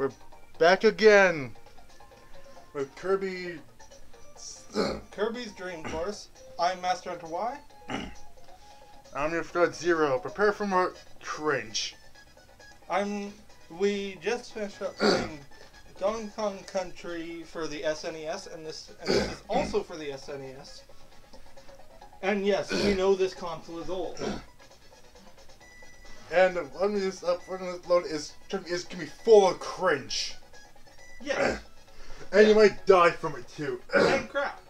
We're back again with Kirby. Kirby's Dream Course. I'm Master Hunter Y. I'm your friend Zero. Prepare for more cringe. I'm. We just finished up playing Donkey Kong Country for the SNES, and this and this is also for the SNES. And yes, we know this console is old. And one of this up, one of this load is is gonna be full of cringe, Yeah. and you might die from it too. and crap,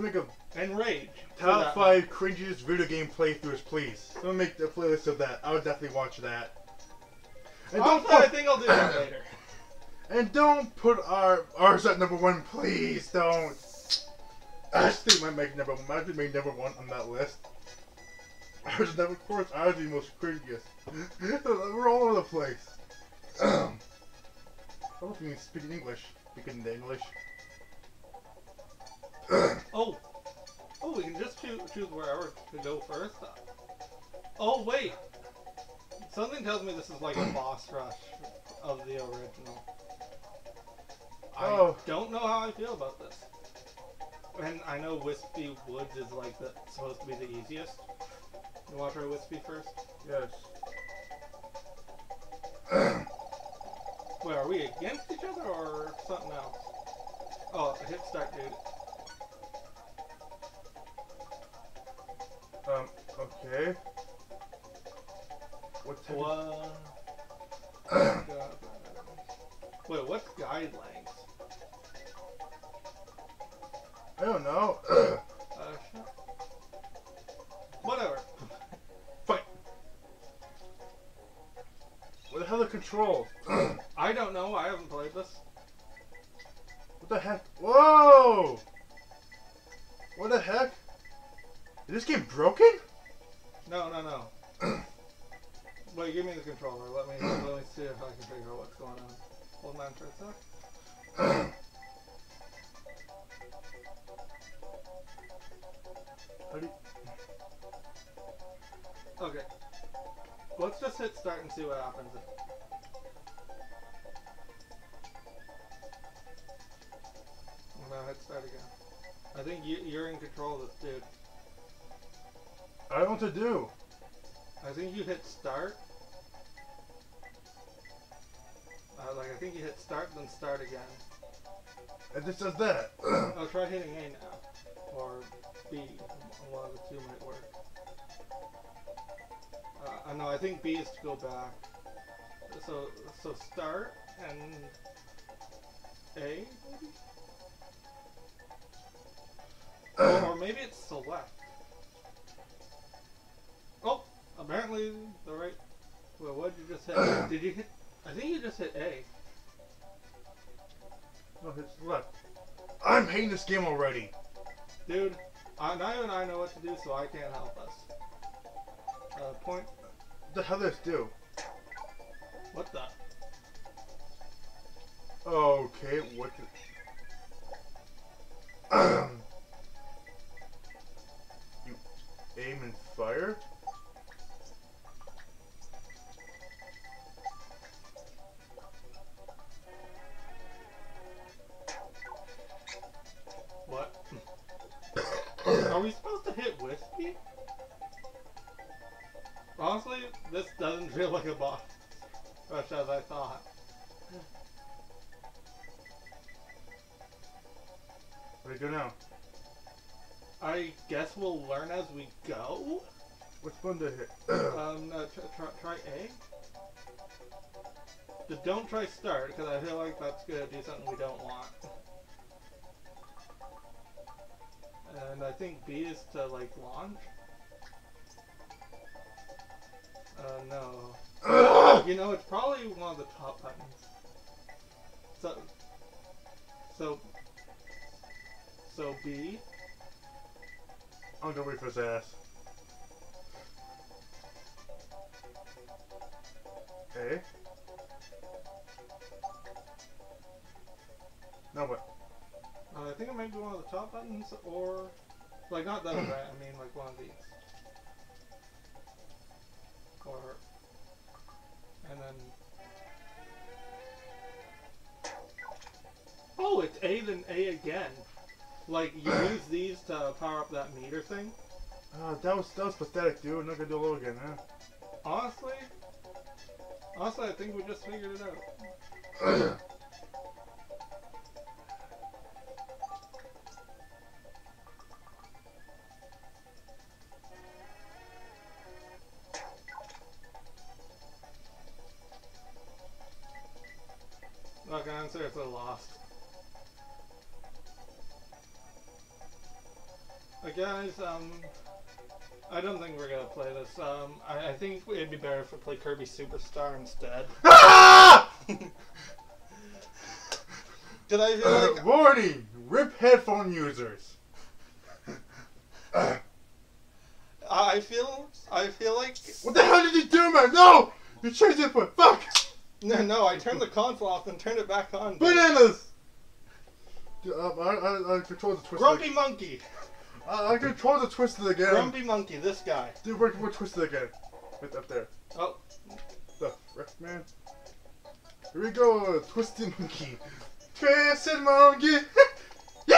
make a and rage. top five cringiest video game playthroughs, please. Someone make the playlist of that. I would definitely watch that. And don't Honestly, I think I'll do that later. and don't put our ours at number one, please. Don't. I think might make number one. Might be make number one on that list. Ours of course, ours is the most cringiest. We're all over the place. I hope you can speak English. Speaking in English. Oh, oh, we can just choose, choose wherever to go first. Oh wait, something tells me this is like a boss rush of the original. Oh. I don't know how I feel about this. And I know Wispy Woods is like the supposed to be the easiest. You want to try Wispy first? yes. Wait, are we against each other or something else? Oh, hit start, dude. Um. Okay. What's? What? Wait, what's guidelines? I don't know. What the hell are the controls? I don't know. I haven't played this. What the heck? Whoa! What the heck? Is this game broken? No, no, no. Wait, give me the controller. Let me let me see if I can figure out what's going on. Hold on for a sec. How do you... Okay. Let's just hit start and see what happens. I'm hit start again. I think you, you're in control of this dude. I don't know what to do. I think you hit start. Uh, like I think you hit start, then start again. It just does that. I'll try hitting A now, or B. One of the two might work. Uh, I know. I think B is to go back. So so start and A maybe, or, or maybe it's select. Oh, apparently the right. Well, what did you just hit? Did you hit? I think you just hit A. no, it's left. I'm hating this game already. Dude, uh, not even I know what to do, so I can't help us. Uh, point. What the hell does this do? What the? Okay, what the... you aim and fire? We'll learn as we go. Which one to hit? Um, no, try, try, A. But don't try start, because I feel like that's gonna do something we don't want. And I think B is to, like, launch. Uh, no. You know, it's probably one of the top buttons. So, so, so B. I'm gonna ass. Okay. No, way. Uh, I think it might be one of the top buttons, or. Like, not that, one. I mean, like, one of these. Or. And then. Oh, it's A then A again. Like you use these to power up that meter thing. Uh, that was that was pathetic, dude. I'm not gonna do it all again, huh? Honestly, honestly, I think we just figured it out. Look, I'm seriously lost. Uh, guys, um, I don't think we're gonna play this. Um, I, I think it'd be better if we play Kirby Superstar instead. ah! Did I feel Uh, like warning! Rip headphone users. Uh, I feel I feel like what the hell did you do, man? No! You changed it for fuck! no no I turned the console off and turned it back on. Bananas! Dude, uh, I, I, I control the twisted. Grumpy monkey, Uh, I, I control the twisted again. grumpy monkey, this guy. Dude, we're, we're twisted again. Right up there. Oh, The frick, man. Here we go, twisted monkey. Twisted monkey!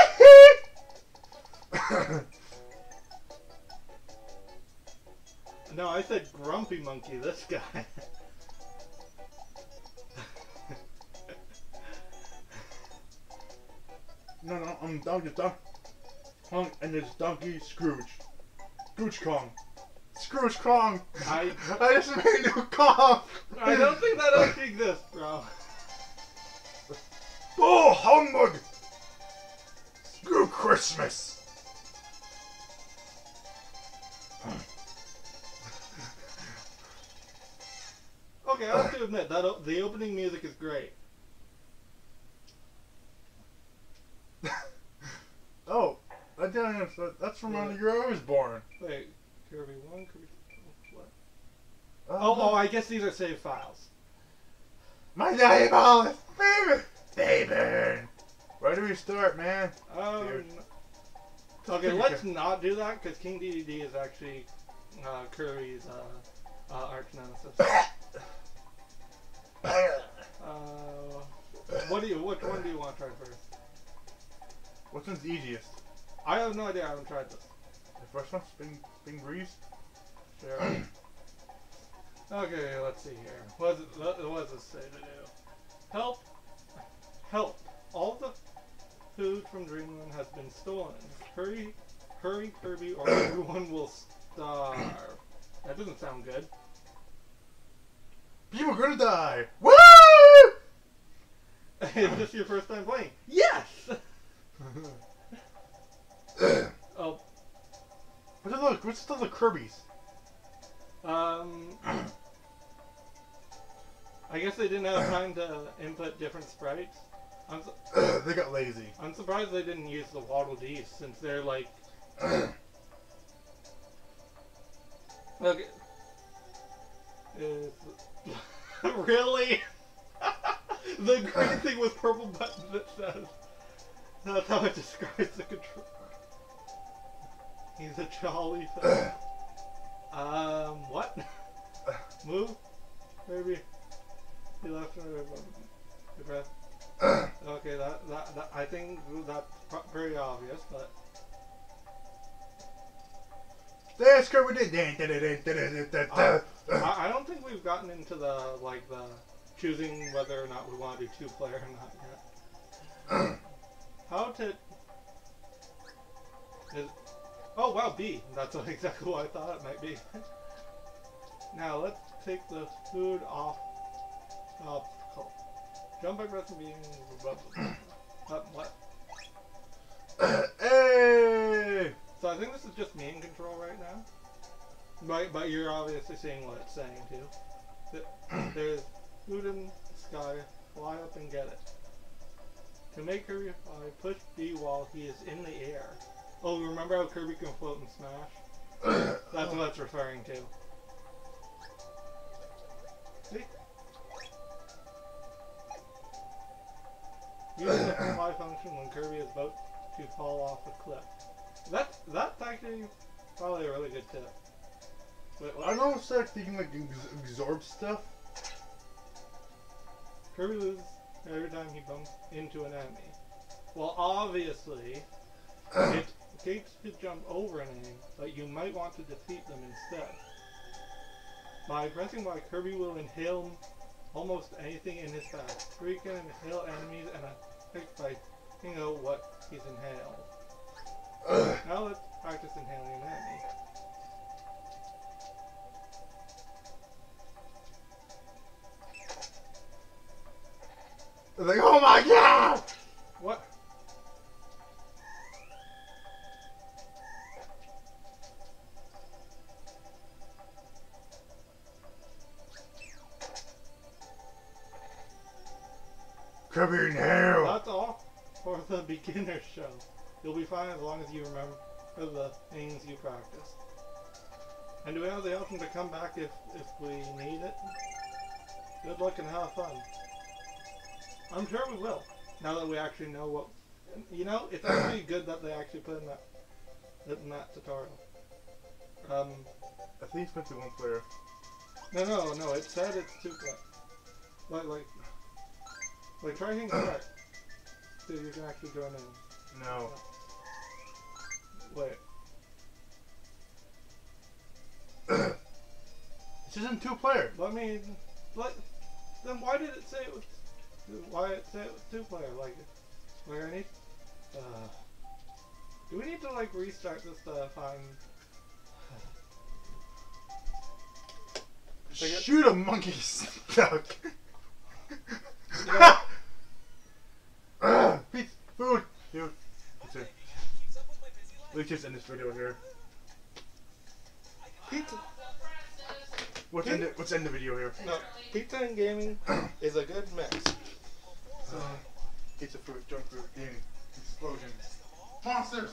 no, I said grumpy monkey, this guy. no, no, I'm Donkey Don- Kong and his Donkey Scrooge. Scrooge Kong. Scrooge Kong! I I just made a cough! I don't think that actually exists, bro. Oh, humbug! Screw Christmas! Okay, I have to admit that o- the opening music is great. oh, I didn't know, that's from when the year I was born. Wait, Kirby one, Kirby two, what? Uh, Oh, oh, I guess these are save files. My diabolus! Baby! Baby! Where do we start, man? Um, Dude. okay, let's not do that because King Dedede is actually uh, Kirby's uh, uh, arch nemesis. Uh, what do you? Which one do you want to try first? Which one's the easiest? I have no idea. I haven't tried this. The first one? Spin, Spring Breeze? Sure. okay, let's see here. What does, it, what what does this say to do? Help! Help! All the food from Dreamland has been stolen. Hurry, hurry, Kirby, or everyone will starve. That doesn't sound good. People are gonna die! Woo! Is this your first time playing? Yes! Oh, What's the look? What's the the Kirby's? um. I guess they didn't have time to input different sprites. I'm, su- they got lazy. I'm surprised they didn't use the Waddle Dees since they're like. Okay. Is, really? the green thing with purple buttons that says. That's how it describes the control. He's a jolly fellow. um, what? Move? Maybe. He left right button. Breath. Okay, that, that, that I think that's pretty obvious, but dun, dun, dun, dun, dun. I, I don't think we've gotten into the like the choosing whether or not we want to do two player or not yet. How to is, oh wow B that's exactly what I thought it might be. now let's take the food off. Off. Jump by pressing B. and- Uh, what? hey! So I think this is just me in control right now. But, but you're obviously seeing what it's saying too. There's food in the sky, fly up and get it. To make Kirby fly, push B while he is in the air. Oh, remember how Kirby can float and smash? That's what it's referring to. See? Using the fly function when Kirby is about to fall off a cliff. That's that's actually probably a really good tip. Wait, I don't start thinking like absorb stuff. Kirby loses every time he bumps into an enemy. Well, obviously, it gates to jump over an enemy, but you might want to defeat them instead. By pressing Y, Kirby will inhale almost anything in his path. Kirby can inhale enemies and attack by you know what he's inhaled. Ugh. Now let's practice inhaling an enemy. It's like, oh my god! Beginner show. You'll be fine as long as you remember the things you practiced. And do we have the option to come back if, if we need it? Good luck and have fun. I'm sure we will. Now that we actually know what, you know, it's actually good that they actually put in that in that tutorial. Um, I think it's meant to be one player. no, no, no. It said it's two player. Like, like, like try hitting start. So you can actually join in. No. Wait. This isn't two player. Let me. Like, then why did it say it was? Why it say it was two player? Like, like I need. Uh, do we need to like restart this to find? Shoot a monkey stuck. You know, Ugh, Pizza, food, dude. Pizza. Let's just end this video here. pizza. What's in, end it. Let's the video here. No, pizza and gaming is a good mix. So, pizza, fruit, junk food, gaming, explosion, monsters.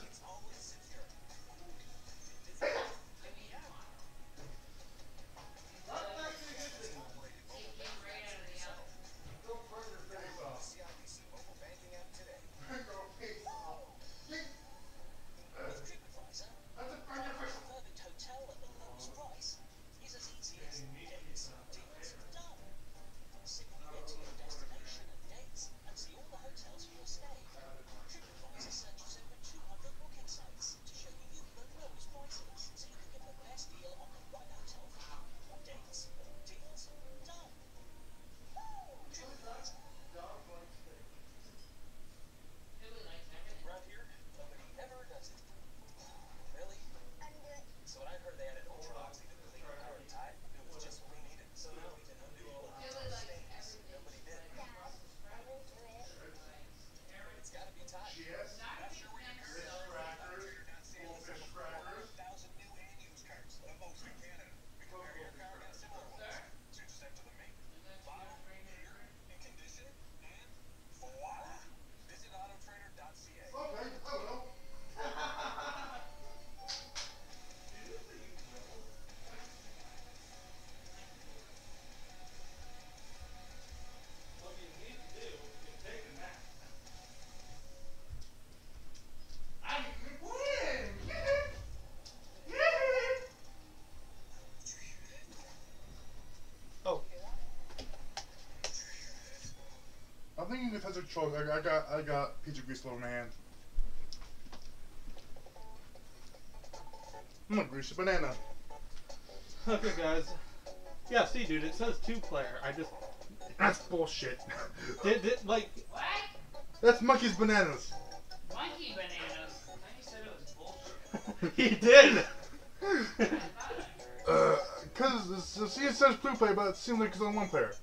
I'm if has a choice. I, I got I got pizza grease all in my hand. I'm gonna grease a banana. okay, guys. Yeah, see, dude, it says two player. I just That's bullshit. did it like. What? That's monkey's bananas. Monkey bananas. I thought you said it was bullshit. he did. I thought I heard. Uh, cause the see it says two player, but it seems like it's only one player.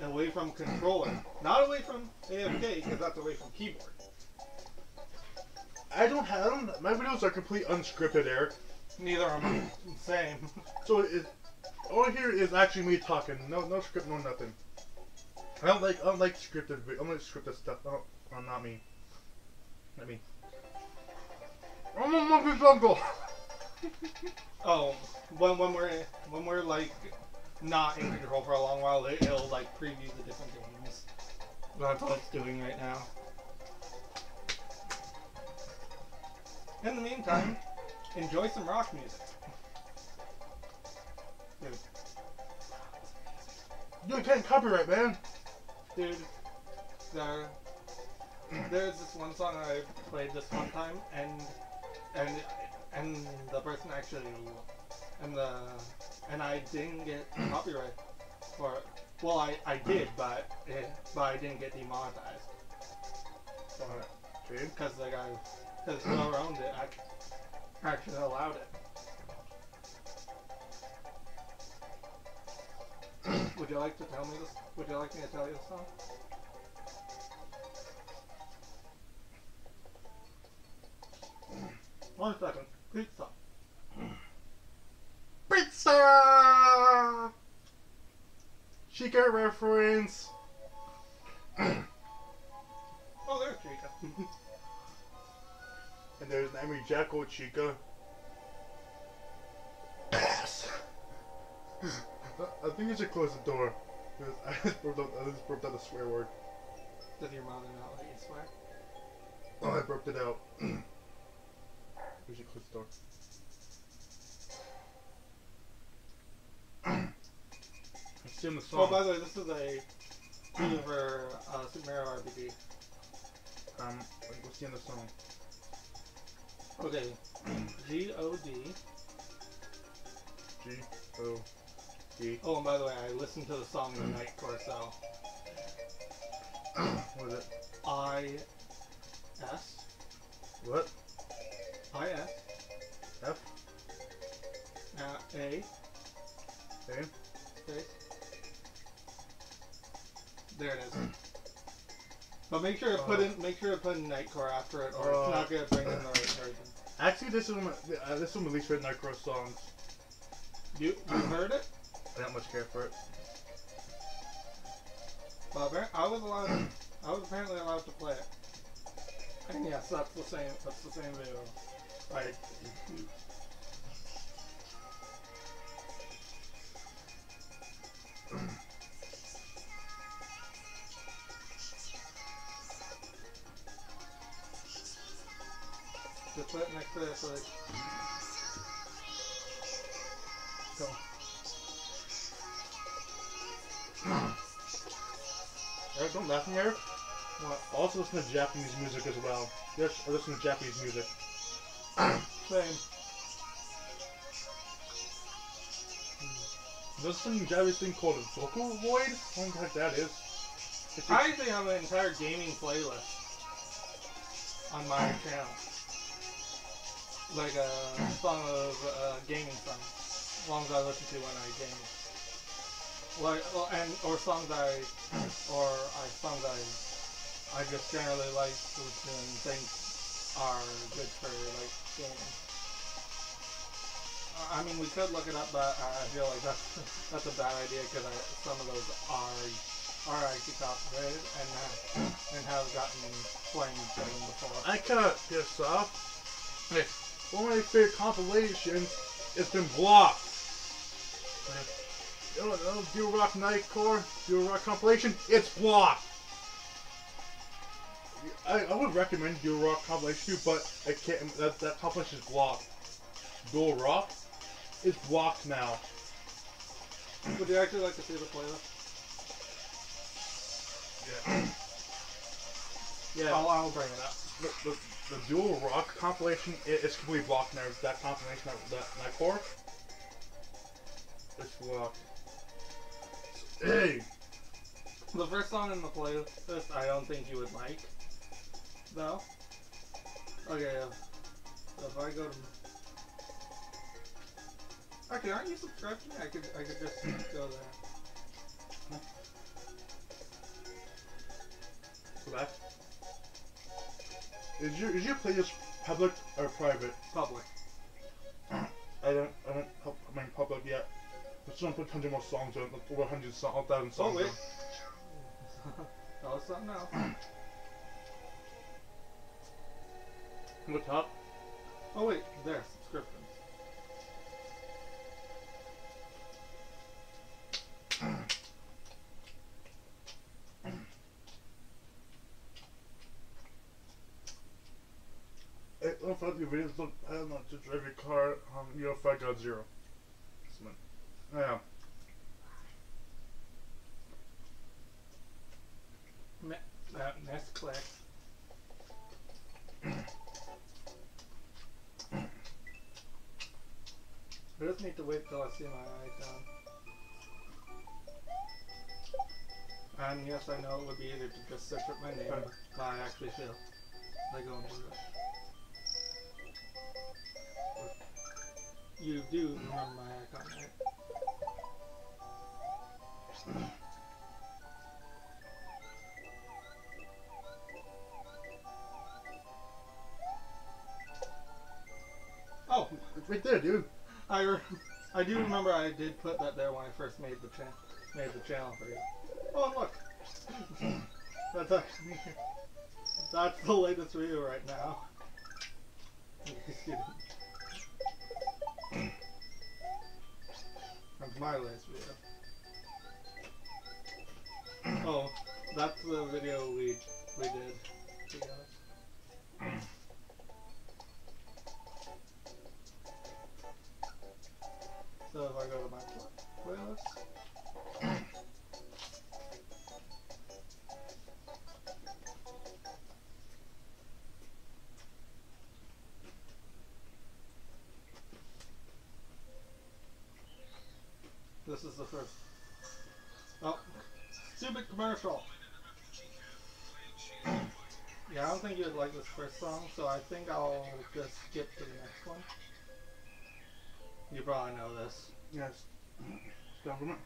AFC, away from controller, not away from AFK, because that's away from keyboard. I don't have. I don't, my videos are complete unscripted, Eric. Neither are mine. Same. So it, all here is actually me talking. No, no script, no nothing. I don't like I don't like scripted I don't like scripted stuff. No, no, not me. Not me. I'm a monkey's uncle. Oh, when when we're when we're like not in control for a long while, it, it'll like preview the different games. That's what it's doing right now. In the meantime, enjoy some rock music. Dude, You can't copyright, man. dude, there, there's this one song I played this one time, and and and the person actually, and the and I didn't get copyright for it. Well, I, I did, but it, but I didn't get demonetized Okay. because the guy, because whoever owned it, ac- actually allowed it. Would you like to tell me this? Would you like me to tell you the song? One second. Pizza. Pizza. Chica reference. Oh, there's Chica. And there's an Emery Jackal Chica. Ass. I think you should close the door. Because I just burped out, I just burped out a swear word. Does your mother not let you swear? Oh, I burped it out. we should close the door. In the song. Oh, by the way, this is a for uh, Super Mario RPG. um, what's the end of the song? Okay. G O D. G O D. Oh, and by the way, I listened to the song the night before, so What is it? I S What? I S F? uh, A A? space. There it is. But make sure to put in make sure to put in Nightcore after it, or Uh, it's not gonna bring in the right version. Actually, this is one. Uh, this is one my least favorite Nightcore songs. You you heard it? I don't much care for it. Well, I was allowed. I was apparently allowed to play it. And yes, that's the same. That's the same video. Right. Put it next to this. Like, Go. Eric, don't laugh me, Eric. what? Also listen to Japanese music as well. Yes, I listen to Japanese music. Same. Hmm. There's some Japanese thing called a Vocaloid. I don't know what the heck that is. It's I actually have an entire gaming playlist on my channel. Like a song of uh, gaming songs, songs I listen to when I game. Like, well, and or songs I, or I songs I, I just generally like to listen to and think are good for like gaming. I- mean, we could look it up, but I feel like that's that's a bad idea because some of those are are actually copyrighted and have, and have gotten flamed before. I cannot piss off. One of my favorite compilations has been blocked. You know, you know, Do Rock Nightcore, Do Rock compilation, it's blocked. I, I would recommend Do Rock compilation too, but I can't. That that compilation is blocked. Dual Rock is blocked now. Would you actually like to see the playlist? Yeah. Yeah. I'll, I'll bring it up. the, the, the dual rock compilation is completely blocked now. That compilation, that, that, that core, it's blocked. Hey, The first song in the playlist I don't think you would like, though. Okay, if, if I go to. Actually, aren't you subscribed to me? I could, I could just go there. back. Is your is your playlist public or private? Public. I don't I don't pub- I mean public yet. But someone put hundred more songs on, like over hundred songs, thousand Oh songs. wait. on. that was something else. What top? Oh wait, there, subscriptions. It looks like your videos look, I don't know, to drive your car on Euro 5 God Zero. Yeah. Ne- that next click. I just need to wait till I see my icon. And yes, I know it would be easier to just search up my name, but I actually feel like going to do You do remember my icon, right? Oh, It's right there, dude. I, re- I do remember I did put that there when I first made the channel made the channel for you. Oh and look, that's actually that's the latest video right now. my latest video. Oh, that's the video we we did. So if I go to my This is the first. Oh, stupid commercial. yeah, I don't think you'd like this first song, so I think I'll just skip to the next one. You probably know this. Yes. Government.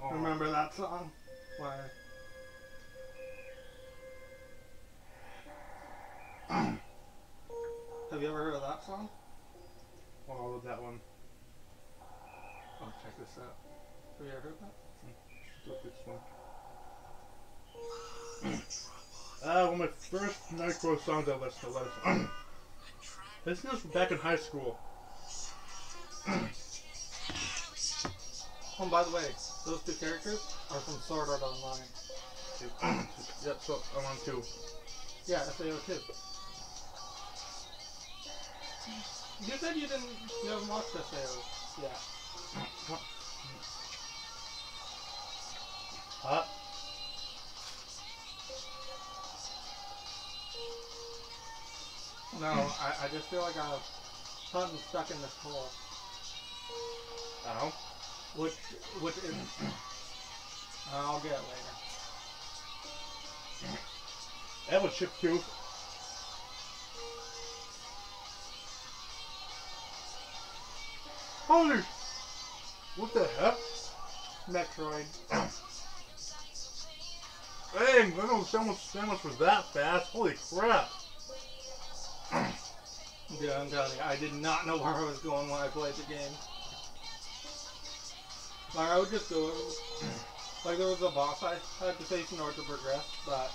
Oh. Remember that song? Why? Have you ever heard of that song? Oh, I love that one. Oh, check this out. Have you ever heard that? Look this one. Uh, one of my first Nightcore songs I listened to. Listen. This is back in high school. Oh, by the way, those two characters are from Sword Art Online. yep, so I'm on two. Yeah, SAO too. You said you didn't, you haven't watched SAO yet. Hot? No, I, I just feel like I've gotten stuck in this hole, Ow. Oh. which, which is, I'll get it later. I have a chip too. Holy! What the heck? Metroid. Dang, I know sandwich sandwich was that fast. Holy crap! Dude, I'm telling you, I did not know where I was going when I played the game. Like, I would just go, like, there was a boss I had to face in order to progress, but,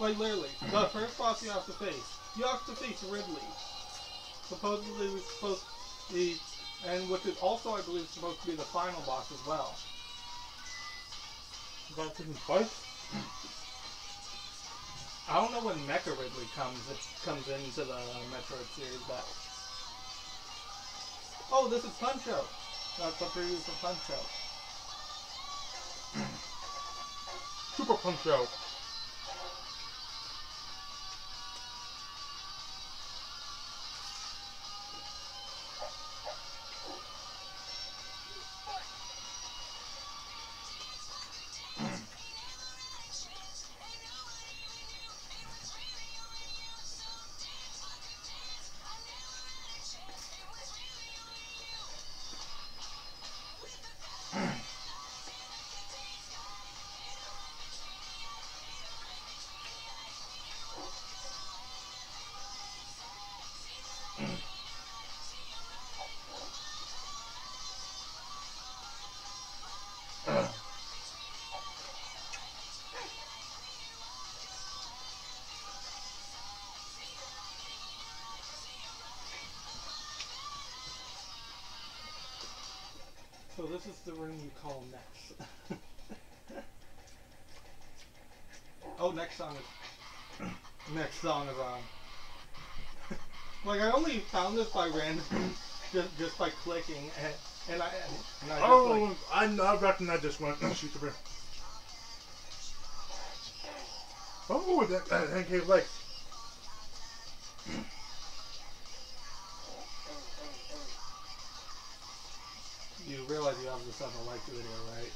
like, literally, the first boss you have to face, you have to face Ridley. Supposedly, was supposed to be, and which is also, I believe, supposed to be the final boss as well. About taking twice? I don't know when Mecha Ridley comes it comes into the Metroid series, but oh, this is Punch Out. That's the preview for Punch Out. Super Punch Out. The room you call next. oh, next song is next song is on. Um, like I only found this by random, just just by clicking and and I and I just Oh, like I I recognize this one. Shoot the brim. Oh, that, that NK legs. You have this the video, right?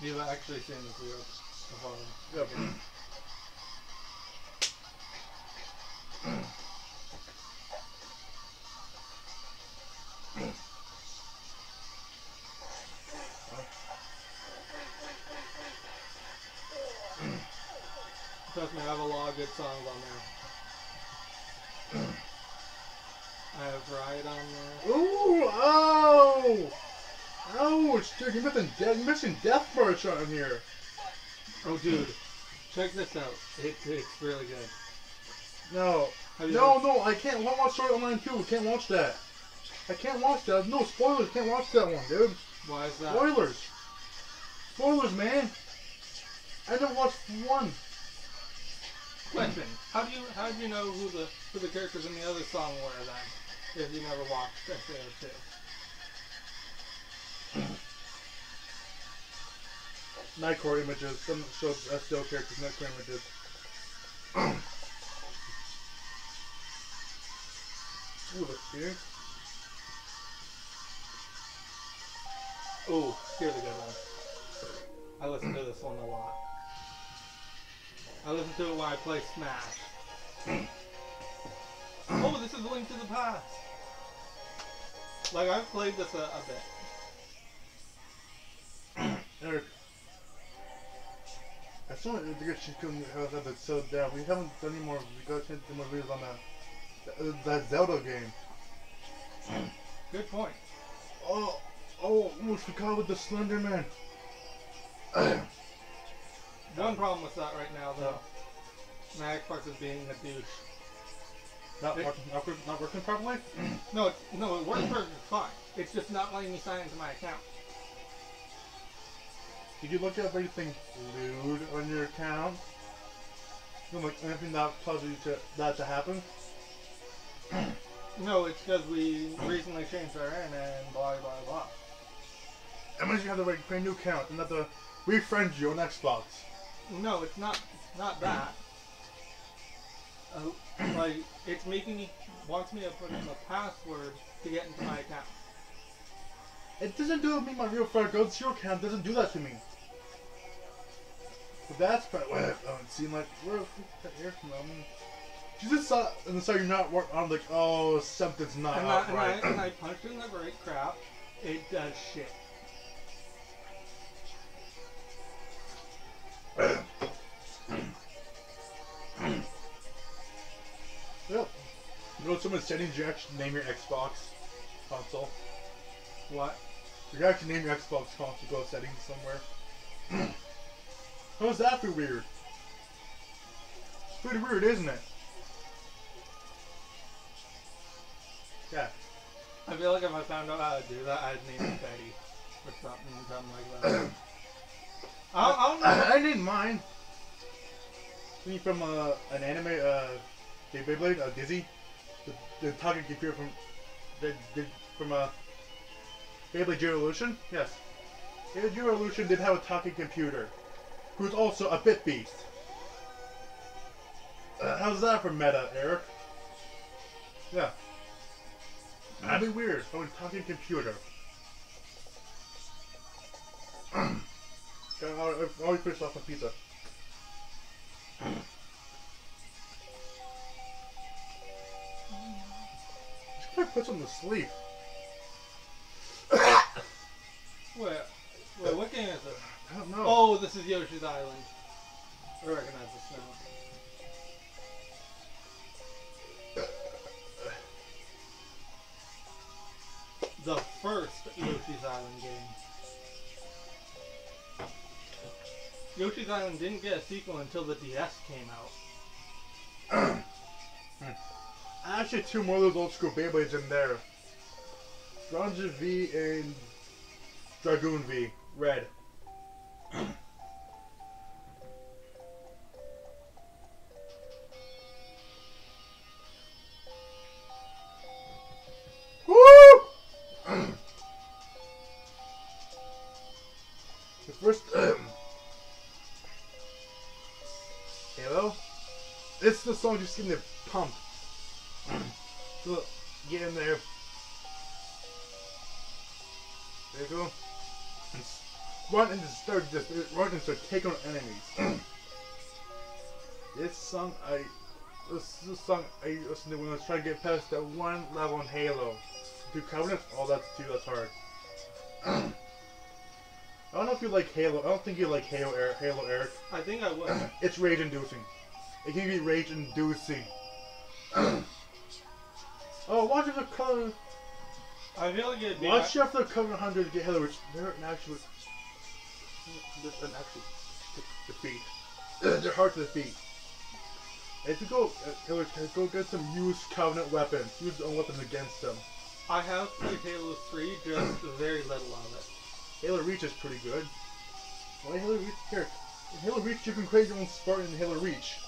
You've actually seen this video before. Uh, yep. Trust me, I have a lot of good songs on there. I have Riot on there. Ooh, oh! Ouch, dude, you're missing, you're missing Death March on here. Oh, dude, check this out. It, it's really good. No. No, no, I can't wa- watch Sword Online 2. I can't watch that. I can't watch that. No, spoilers. Can't watch that one, dude. Why is that? Spoilers. Spoilers, man. I didn't watch one. Question: How do you how do you know who the who the characters in the other song were then? If you never watched SAO2. Nightcore images. Some show SDL characters. Nightcore images. Ooh, the Phoenix. Oh, here's a good one. I listen to this one a lot. I listen to it while I play Smash. oh, this is Link to the Past. Like I've played this a, a bit. Eric. I saw it. Good shit couldn't have it so down. We haven't done any more. We got to do more videos on that. That, that Zelda game. Good point. Oh, oh, oh almost forgot with the Slender Man. One problem with that right now though. My Xbox is being a douche. not, working, not, working- not working properly? No, no, it works perfectly fine. It's just not letting me sign into my account. Did you look up anything lewd on your account? No, like anything that caused you to that to happen? No, it's because we recently changed our in and blah blah blah. That means you have to like, create a new account and have to refriend you on Xbox. No, it's not not that. Uh, like it's making me wants me to put in a password to get into my account. It doesn't do it me, my real friend. Go to your account. It doesn't do that to me. But that's probably what it don't seem like. Where that here from? Um, you just saw and the you're not working. I'm like, oh, something's not And, I, out and, I, right. and I punched in the right crap. It does shit. Yep. You know, someone settings you actually name your Xbox console. What? You can actually name your Xbox console. To go to settings somewhere. How's that for weird? It's pretty weird, isn't it? Yeah. I feel like if I found out how to do that, I'd name it Betty or something, something like that. I, I don't know. I didn't mind. Isn't from uh, an anime, uh, Bey- Beyblade, uh, Dizzy? The, the computer from, the, the, from uh, Beyblade Evolution? Yes. Beyblade Evolution did have a talking computer, who's also a bit beast. Uh, how's that for meta, Eric? Yeah. That'd be weird. A talking computer. I'll always finish off my pizza. Just gonna put something to sleep. Wait, wait, what game is it? I don't know. Oh, this is Yoshi's Island. I recognize this now. The first Yoshi's Island game. Yoshi's Island didn't get a sequel until the DS came out. Actually, two more of those old school Beyblades in there. Ranger V and Dragoon V. Red. Woo! the first Halo. It's the song just getting it pumped. Run and start just run and start taking on enemies. this song I this, this song I listened to when I was trying to get past that one level in Halo. Do Covenant? Oh that's too that's hard. I don't know if you like Halo. I don't think you like Halo Eric Halo Eric. I think I would. It's rage inducing. It can be rage inducing. oh, watch if the color. I feel like be. Watch if the cover 100 to get Halo, which they're an actual. They're an actual defeat. they're hard to defeat. If you go, uh, go get some used Covenant weapons. Use your own weapons against them. I have played Halo 3, just very little of it. Halo Reach is pretty good. Why Halo Reach? Here, in Halo Reach you can create your own Spartan in Halo Reach.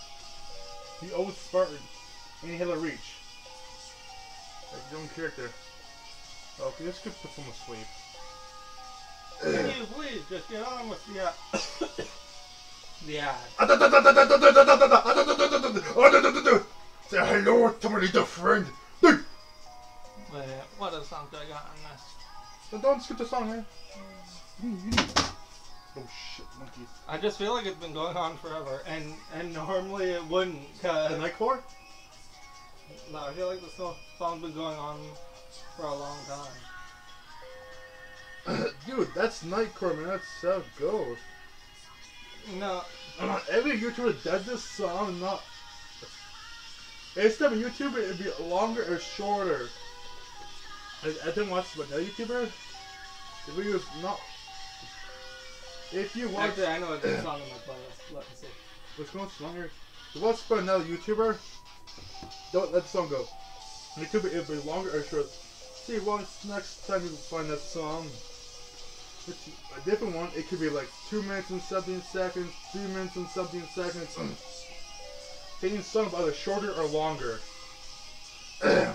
The old Spartan in Halo Reach. Like your own character. Okay, let's get put someone asleep. Can you please just get on with the ad? the ad. Say hello to my little friend. Dude, Wait, what a sound I got on this? So don't skip the song, man. Oh shit, monkeys. I just feel like it's been going on forever, and and normally it wouldn't. The Cause Nightcore? no, I feel like the so- song's been going on for a long time. Dude, that's Nightcore, man. That's it goes. No, every YouTuber does this song, not. Instead of a YouTuber, it'd be longer or shorter. I, I didn't watch another YouTuber. The video is not. If you watch. actually, I know a good song in my playlist. Let me see. What's going on here? If you watch by another YouTuber, don't let the song go. YouTuber, it'll be longer or shorter. See, once next time you find that song, a different one. It could be like two minutes and something seconds, three minutes and something seconds. Taking songs either shorter or longer. this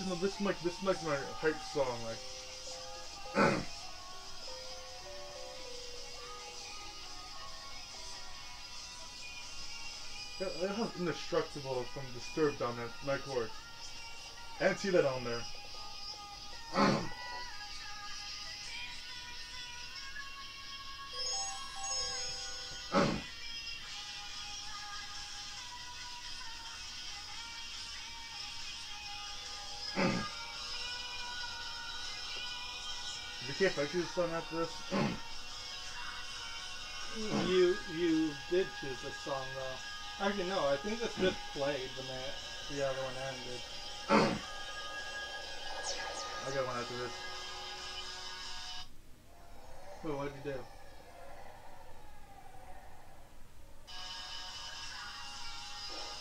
is this is like this is like my hype song, like. It has indestructible from Disturbed on it, my chord. And see that on there. Careful, I choose a after this. You you did choose this song though. Actually, no. I think this just played when the the other one ended. I got one after this. Wait, what'd you do?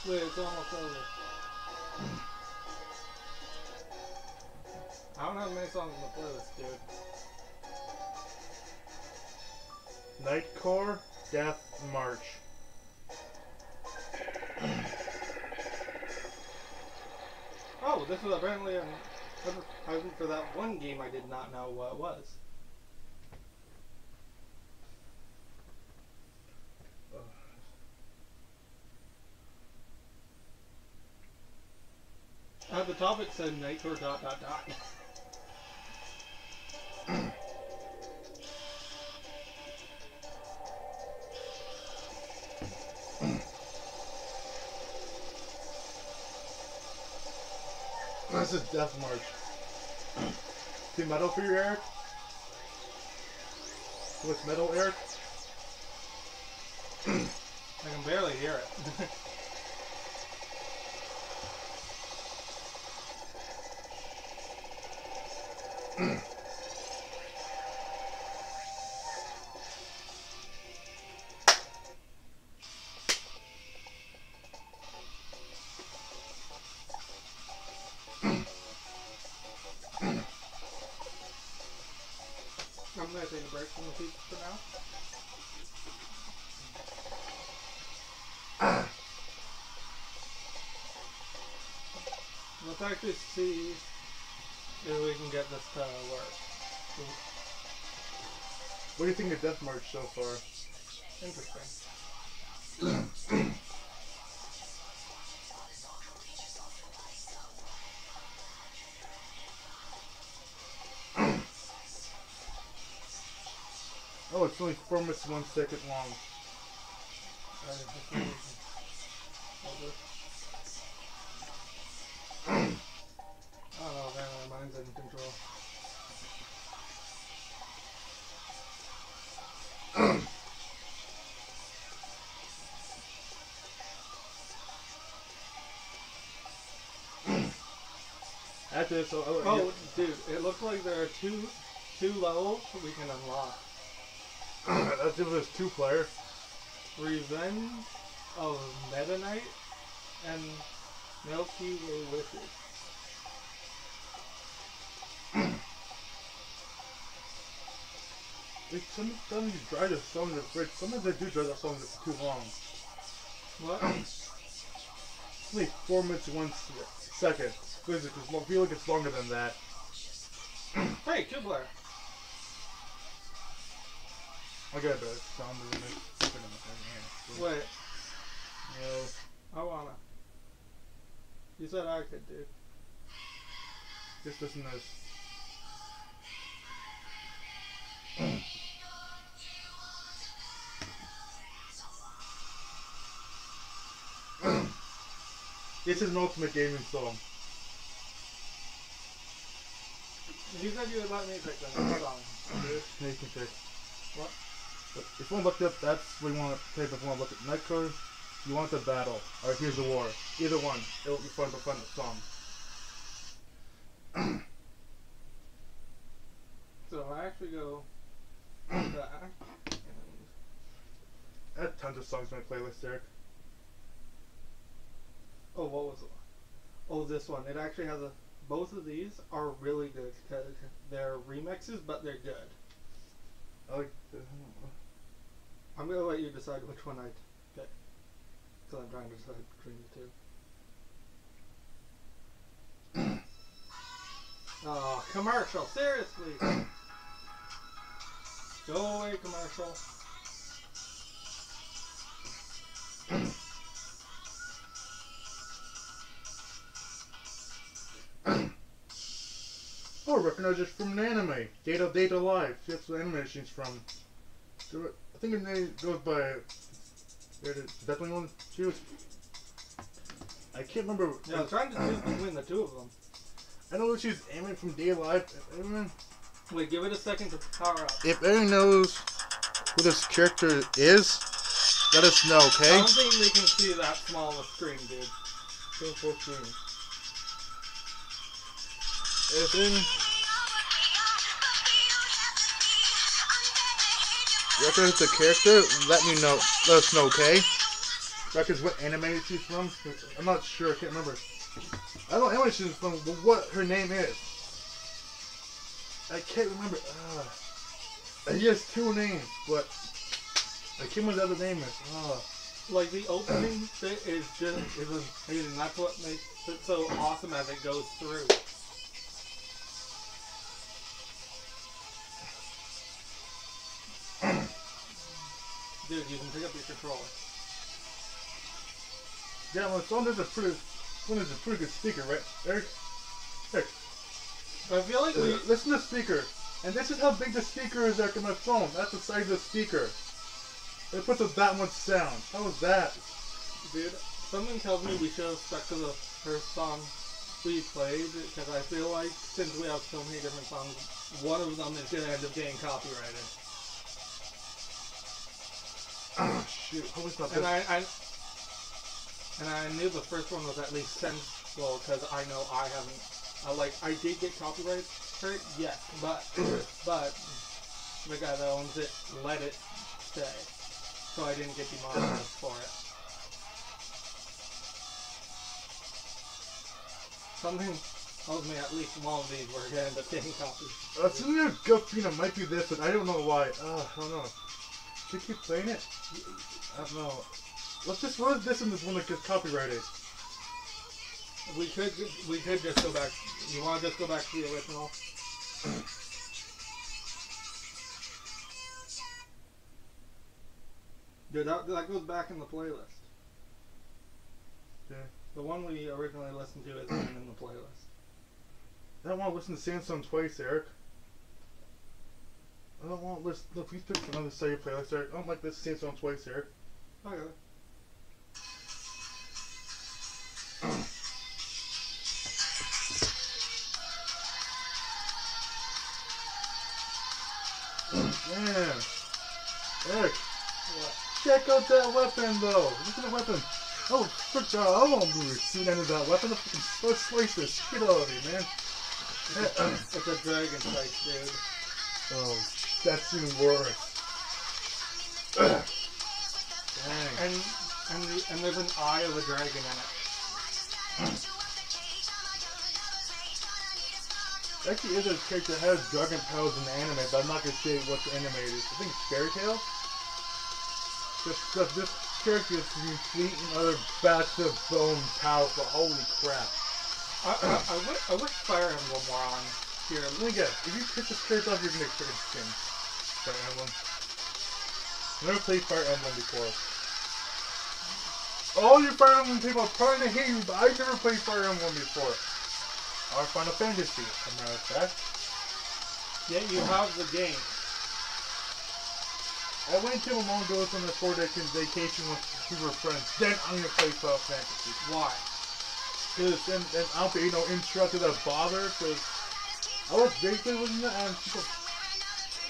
Wait, it's almost over. I don't have many songs on the playlist, dude. Nightcore, Death March. Oh, this is apparently an advertisement for that one game I did not know what it was. Uh, the topic said Nightcore dot dot dot. This is Death March. See metal for you, Eric? What's metal, Eric? I can barely hear it. actually see if we can get this to work. What do you think of Death March so far? Interesting. Oh, it's only four minutes one second long. This, I'll, I'll, Oh, dude, it looks like there are two two levels we can unlock. that's if it's two player. Revenge of Meta Knight and Milky Way Wishes. Like, sometimes you drive the song in the fridge. Sometimes they do drive the song too long. What? Only four minutes one s- second. Because I feel like it's longer than that. hey, Kubler. I got the sound of it. Put in my hand. Wait, No, I wanna. You said I could, dude. just listen to this. This is an ultimate gaming song. You said you would let me pick the next song, dude. Yeah, you can pick. What? But if you want to look up, that's what you want to type. If you want to look at Nightcore, you want the battle, or here's the war. Either one, it'll be fun to find the song. So I actually go back. I have tons of songs in my playlist, Eric. Oh, what was it? Oh, this one. It actually has a. Both of these are really good because they're remixes, but they're good. I like. The, I'm gonna let you decide which one I pick. Because I'm trying to decide between the two. oh, commercial! Seriously! Go away, commercial. recognize it from an anime. Data Data Live. That's the anime she's from. I think her name goes by. There it is. Definitely one. She was. I can't remember. Yeah, I was trying to choose between the two of them. I know she's anime from Day Live. If Wait, give it a second to power up. if anyone knows who this character is, let us know, okay? I don't think they can see that small of a screen, dude. Go full screen. If any, recognize the character, let me know. Let us know, okay? Records what anime she's from. I'm not sure. I can't remember. I don't know anime she's from, but what her name is. I can't remember. Uh, he has two names, but I can't remember the other name is. Uh, Like the opening bit is just is amazing. That's what makes it so awesome as it goes through. Dude, you can pick up your controller. yeah, well, Saunders is a pretty, Saunders is a pretty good speaker, right, Eric? Eric, I feel like we uh, listen to the speaker. And this is how big the speaker is, Eric, in my phone. That's the size of the speaker. It puts up that much sound. How was that? dude, something tells me we should have stuck to the first song we played because I feel like since we have so many different songs, one of them is gonna end up getting copyrighted. Oh, shoot. How was that? And I, I and I knew the first one was at least sensible because I know I haven't. I like I did get copyright hurt, yes, but but the guy that owns it let it stay, so I didn't get demonetized for it. Something tells me at least one of these we're gonna end up getting copies. Uh, something feeling it might be this, but I don't know why. Uh, I don't know. Should we keep playing it? I don't know. This? What is this and this one that gets copyrighted? We could we could just go back. You want to just go back to the original? Dude, that, that goes back in the playlist. Yeah. The one we originally listened to isn't in the playlist. I don't want to listen to Sandstorm twice, Eric. I don't want to listen. No, please pick another side of your playlist, Eric. I don't like this Sandstorm twice, Eric. Okay. Man. Eric, What? check out that weapon, though. Look at the weapon. Oh, frick, uh, I won't be shoot into that weapon. Let's slice the shit out of you, man. It's a dragon type, dude. oh, that's even worse. Dang. And and the, and there's an eye of a dragon in it. Actually, is a character that has dragon powers in the anime, but I'm not gonna say what the anime is. I think it's Fairy Tail. This, this, this character is complete and utter bastard bone powerful. Holy crap! I, I, I, wish, I wish Fire Emblem were on here. Let me guess. If you pick this character off, you're gonna get freaking skin. Fire Emblem. Never played Fire Emblem before. All you Fire Emblem people are probably gonna hate you, but I never played Fire Emblem before. Or Final Fantasy, as a matter of fact. Yeah, you have the game. I went to Among Us on a four day vacation with two of friends. Then I'm gonna play Final Fantasy. Why? Cause then, then I'll be, you know, interrupted that bother. Cause I was basically looking at people.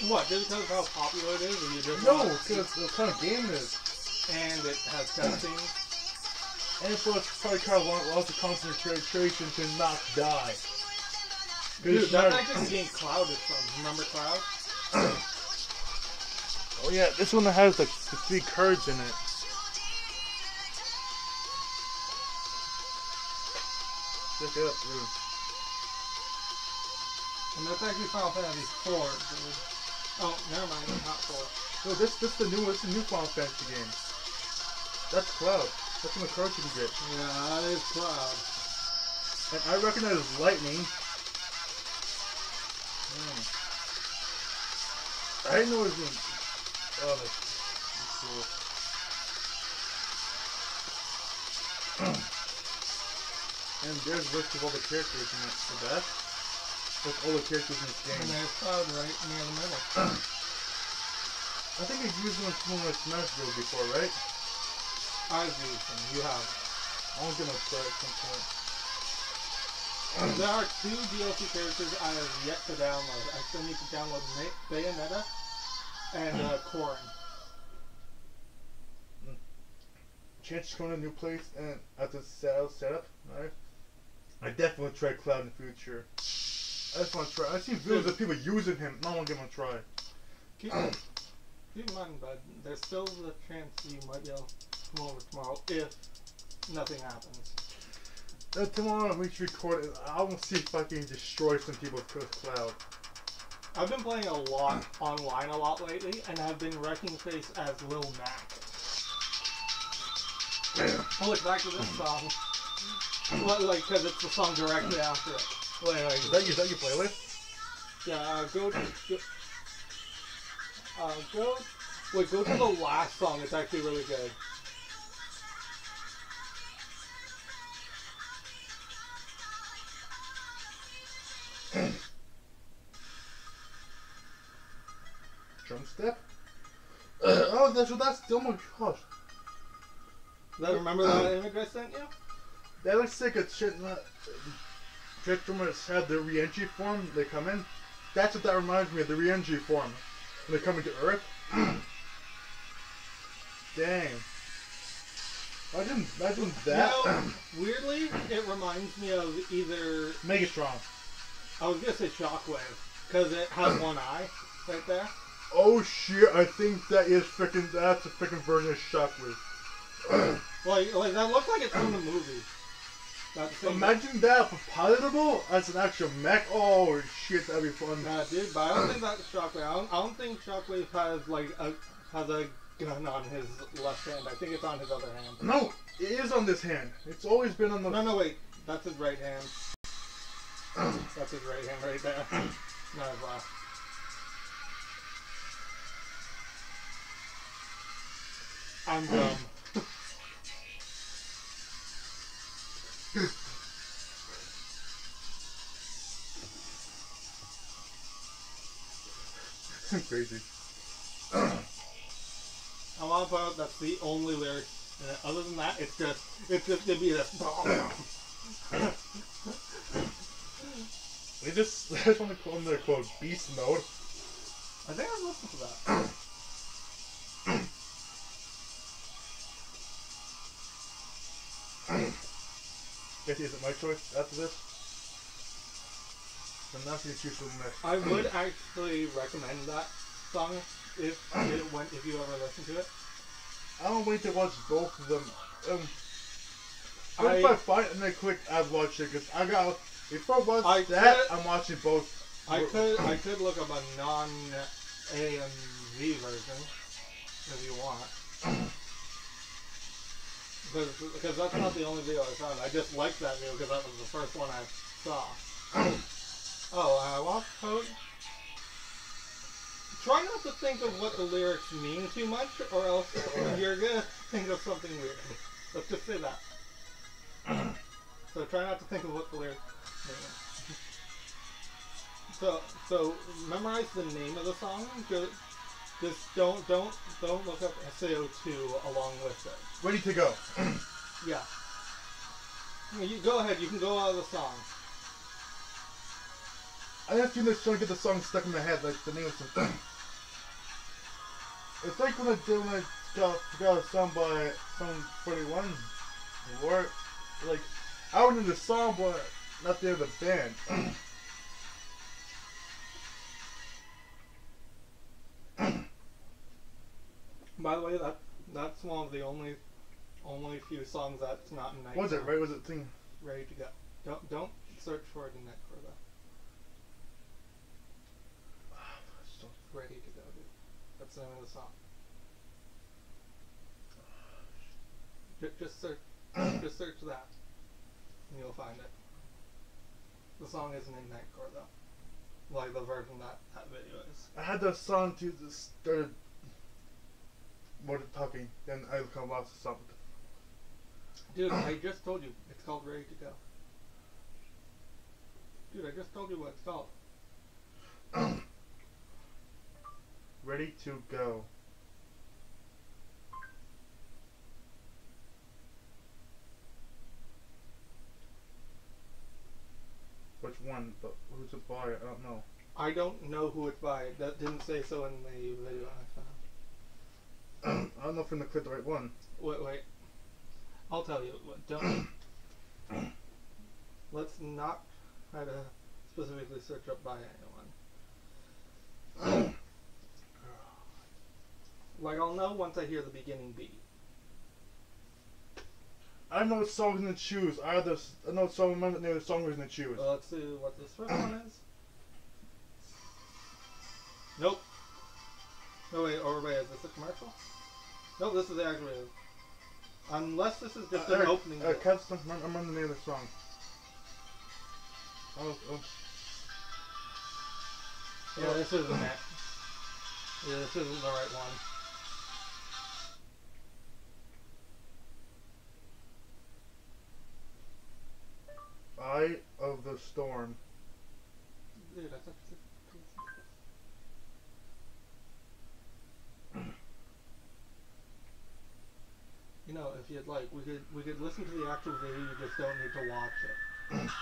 What? Just because of how popular it is, or you just No, cause the kind of game it is. and it has cutscenes. And plus, probably kind of lots of concentration to not die. Dude, that's not- actually the game Cloud is from. Remember Cloud? Oh yeah, this one that has the, the three cards in it. Check it out, dude. And that's actually Final Fantasy 4. Dude. Oh, never mind, not 4. No, this this the new this the new Final Fantasy game. That's Cloud. That's of the cards you can get. Yeah, that is Cloud. And I recognize lightning. Hmm. I didn't know it was in. Oh, that's, that's cool. and there's lists of all the characters in it. The best. With all the characters in this And game. there's Cloud right near the middle. I think I've used one from my Smash Bros. before, right? I've used them. You have. I'm gonna try at some point. There are two DLC characters I have yet to download. I still need to download Bayonetta and uh, Corrin. chance to come to a new place and at the set setup, right? I definitely try Cloud in the future. I just want to try. I've seen videos of people using him. I want to give him a try. Keep, keep in mind, bud, there's still the chance you might be able to come over tomorrow if nothing happens. Uh, tomorrow we should record it. I want to see if I can destroy some people with Cloud. I've been playing a lot online a lot lately, and I've been wrecking face as Lil Mac. Oh, look back to this song. Like, because it's the song directly after it. Wait, wait, is that, is that your playlist? Yeah, uh, go, go, uh, go, wait, go to the last song. It's actually really good. Drum step? oh, that's what that's. Oh my gosh. That, remember that image I sent you? That looks like a shit. Transformers have the re-entry form. They come in. That's what that reminds me of. The re-entry form. When they come into Earth. Dang. Imagine, imagine that. Know, weirdly, it reminds me of either Megatron. I was gonna say Shockwave because it has one eye right there. Oh shit! I think that is freaking. That's a freaking version of Shockwave. Like, like that looks like it's from the movie. Imagine that for palatable as an actual mech. Oh shit, that'd be fun. Nah, dude, but I don't think that's Shockwave. I don't, I don't think Shockwave has like a has a gun on his left hand. I think it's on his other hand. No, it is on this hand. It's always been on the. No, no, wait. That's his right hand. That's his right hand right there. Not his left. I'm dumb. Crazy. I want to point out that's the only lyric. in it. Other than that, it's just it's just gonna be this. They just, they just want to call them their quote beast mode. I think I've listened to that. Guess is it my choice after this? I'm not gonna choose from next. I would actually recommend that song if it went if you ever listen to it. I don't wait to watch both of them. Um, I- I, if I fight and then click, I've watched it because I got. If I watch I that, could- I'm watching both. I could I could look up a non AMV version if you want. Because, that's not the only video I found. I just liked that video because that was the first one I saw. oh, uh, walk code. Try not to think of what the lyrics mean too much, or else you're gonna think of something weird. Let's just say that. so try not to think of what the lyrics mean. So, so memorize the name of the song. Just, don't, don't, don't look up SAO2 along with it. Ready to go. Yeah. You go ahead. You can go out of the song. I just feel like trying to get the song stuck in my head, like the name of something. it's like when I did when I got, forgot a song by Sum 41. Or, like, I would know the song, but not the the band. By the way, that that's one of the only only few songs that's not in night. Was it, right? Was it thing? Ready to go. Don't don't search for it in Nightcore though. Ready to go, dude. That's the name of the song. Just, just search just search that, and you'll find it. The song isn't in Nightcore though, like the version that that video is. I had the song to just started then I come the song. Dude, I just told you it's called Ready to Go. Dude, I just told you what it's called. Ready to go. Which one? But who's it by? I don't know. I don't know who it's by. That didn't say so in the video I found. I don't know if I'm gonna click the right one. Wait, wait. I'll tell you. What- Don't. Let's not try to specifically search up by anyone. like I'll know once I hear the beginning beat. I know what song I'm gonna choose. I I know what song remember the name of the song we're gonna choose. Well, let's see what this first one is. Nope. Oh wait, or wait, is this a commercial? No, this is actually. actual. Unless this is just Uh, an Eric, opening. Uh, bit. Cats, I'm I'm on the name of the song. Oh, oh. yeah, this isn't it. Yeah, this isn't the right one. Eye of the Storm. Dude, I thought you know, if you'd like, we could we could listen to the actual video. You just don't need to watch it.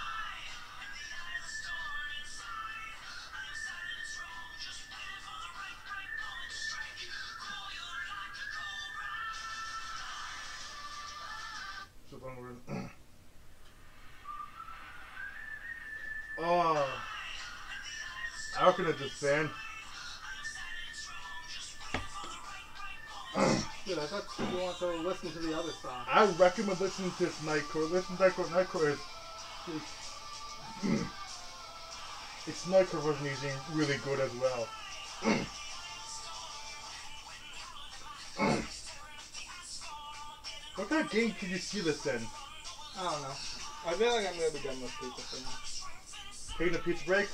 Oh. I could have just banned. Dude, I thought you want to listen to the other song. I recommend listening to this Nightcore. Listen to Nightcore. Nightcore is. Its Nightcore version is really good as well. what kind of game could you see this in? I don't know. I feel like I'm gonna be done with pizza for now. Taking a pizza break?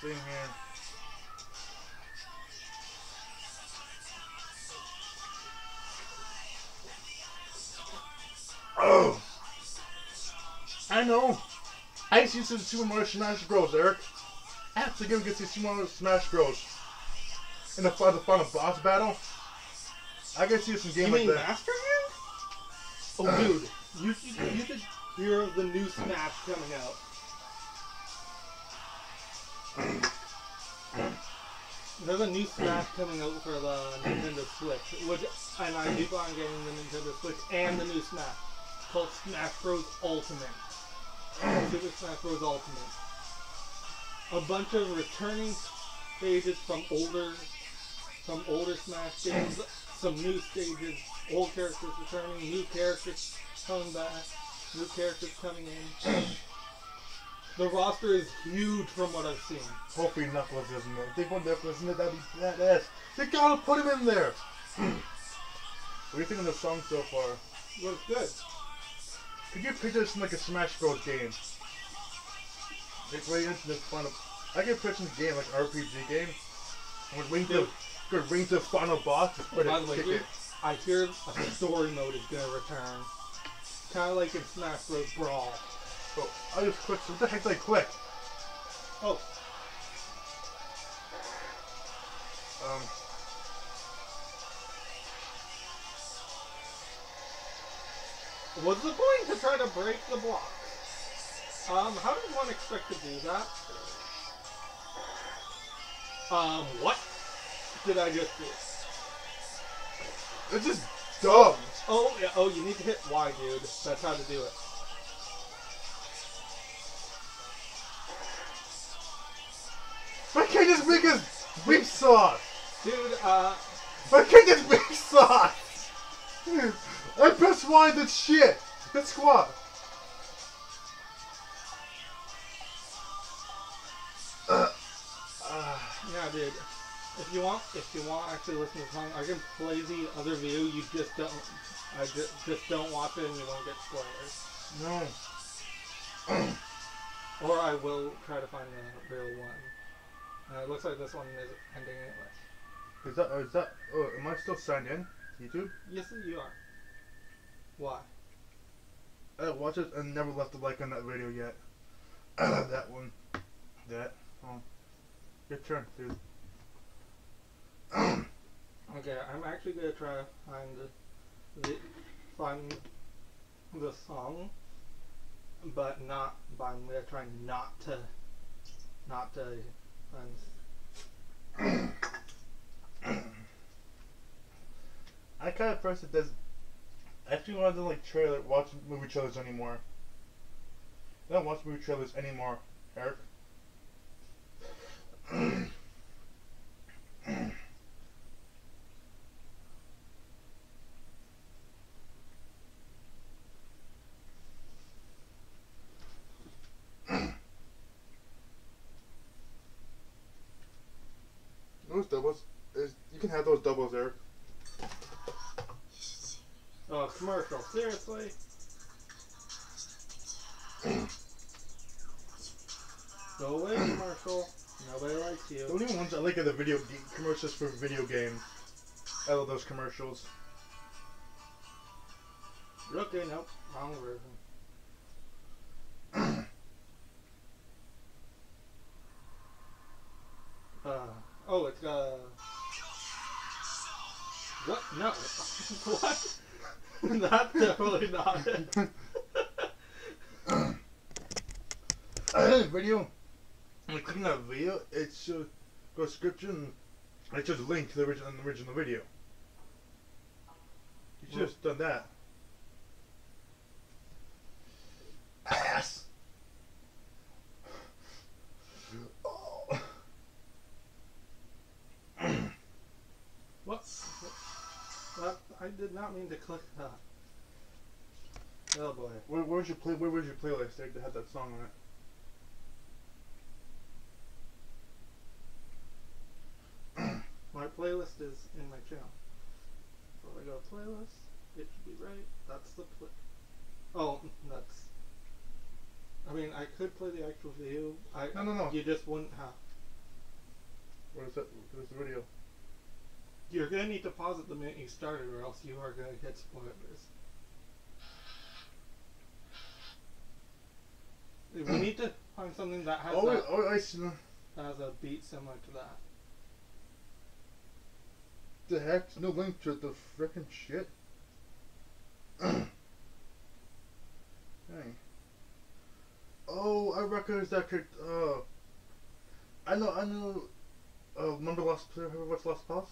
Sitting here. I know! I see some Super Mario Smash Bros, Eric. Have to go get some Super Mario Smash Bros. In the, the final boss battle. I can see some You game like mean that. Master Hand? Oh, uh, dude, you should, you should hear the new Smash coming out. There's a new Smash coming out for the Nintendo Switch, which, and I do plan on getting the Nintendo Switch and the new Smash, called Smash Bros. Ultimate. Super Smash Bros. Ultimate. A bunch of returning stages from older, from older Smash games, some new stages, old characters returning, new characters coming back, new characters coming in. The roster is huge from what I've seen. Hopefully Knuckles isn't there. If they put Knuckles in it, that'd be badass. They gotta put him in there! what do you think of the song so far? Looks good. Could you picture this in like a Smash Bros. game? Like right into the final. I can picture the game like an RPG game. With ring to, Dude. good ring to the final boss. Put By the way. I hear a story mode is gonna return. Kind of like in Smash Bros. Brawl. Oh, I just clicked. What the heck did I click? Oh, Um. What's the point to try to break the block? Um, how does one expect to do that? Um, what did I just do? It's just dumb. Oh, yeah, oh, you need to hit Y, dude. That's how to do it. Why can't just make us beef sauce? Dude, uh, Why can't just beef sauce? I pressed Y that shit. That squat. Uh, uh, yeah, dude. If you want, if you want to actually listen to the song, I can play the other video. You just don't, I just, just don't watch it and you won't get spoilers. no. Or I will try to find the real one. Uh, it looks like this one is ending anyway. Is that? Is that? Oh, am I still signed in? YouTube? Yes, you are. Why? I watched it and never left a like on that video yet. that one. That. Oh. Your turn, dude. Okay, I'm actually gonna try to find the, the find the song, but not. But I'm gonna try not to, not to find. I kind of that does. I actually want to like trailer watch movie trailers anymore. I don't watch movie trailers anymore, Eric. those commercials. Okay, nope, wrong version. Uh, oh, it's got a. What? No. what? not definitely not it. I had a video. When I click on that video, It's shows go description. It shows a link to the original, the original video just done that. Ass. Oh. what? what? I did not mean to click that. Oh boy. Where, where's your play? Where was your playlist? There that had that song on it. My playlist is in my channel playlist, it should be right. That's the play. Oh, that's. I mean, I could play the actual video. I No, no, no. You just wouldn't have. What is that? What is the video? You're gonna need to pause it the minute you started, or else you are gonna get spoilers. we need to find something that has Oh, that, oh, I see. that has a beat similar to that. The heck? No link to the frickin' shit. Dang. Oh, I recognize that character. Uh, I know, I know. Uh, remember Lost? Ever watch Lost Pause?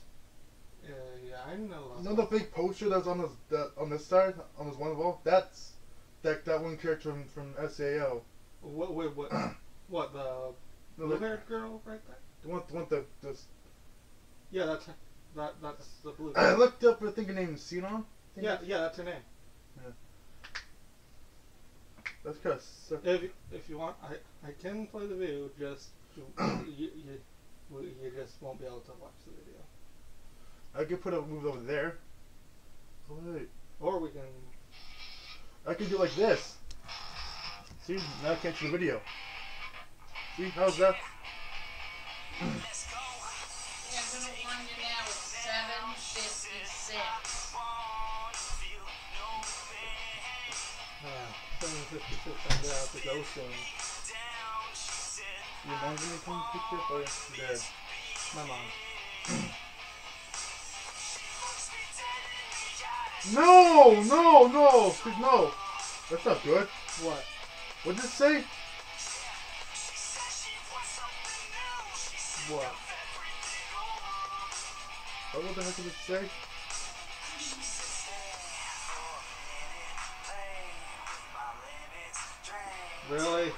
Yeah, yeah, I know. You know the big poster that's on this that on this side on this one wall? That's that that one character from from SAO. What? What? What? what? The No, blue the, haired girl right there? the one, the one that this. Yeah, that's her. That that's the blue. I looked up. I think her name is Sinon. Yeah, yeah, that's her name. Yeah. That's kind of suck. If if you want, I I can play the video. Just you you, you, you just won't be able to watch the video. I could put a move over there. Oh wait. Or we can. I could do like this. See, now I can't see the video. See, how's that? 756 I'm gonna have to go soon. Your mom's gonna come pick you up or dad? My mom. No, no, no, no. That's not good. What? What did it say? What? What the heck did it say? Really?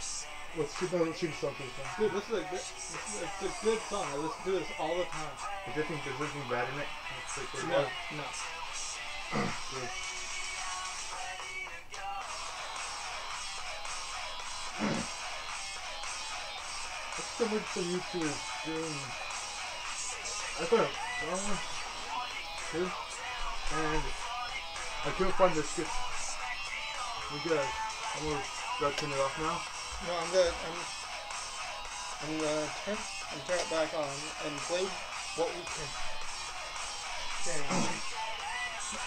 Let's see, no, let's see the song for this one. Dude, this is a good, this is a, it's a good song. I listen to this all the time. Is there anything, is there anything bad in it? Let's No, it. no. Good. What's the word for YouTube doing? I got a song too, and I couldn't find the skip. We good. I'm gonna turn it off now. No, I'm good. I'm, I'm gonna turn, I'm turn it back on and play what we can. Okay.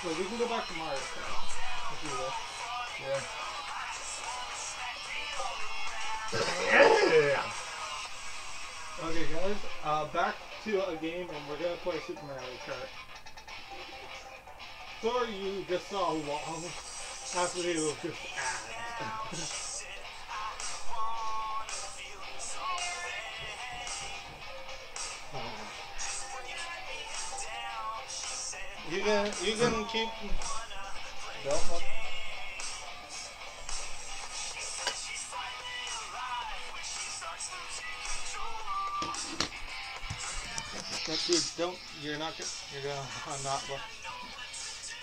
Wait, we can go back to Mario Kart. If you will. Yeah. Yeah. Okay, guys. Uh, back to a game, and we're gonna play Super Mario Kart. Sorry, you just saw a long ass video of just ads. You can you can keep. Don't look. Don't, don't. You're not. gonna- You're gonna. I'm not. look.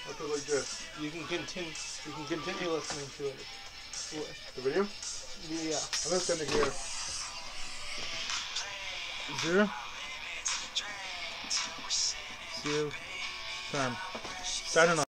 I'll go like this. You can continue. You can continue listening to it. The video? Yeah. I'm gonna send it here. Zero. Two. Time. Signing off.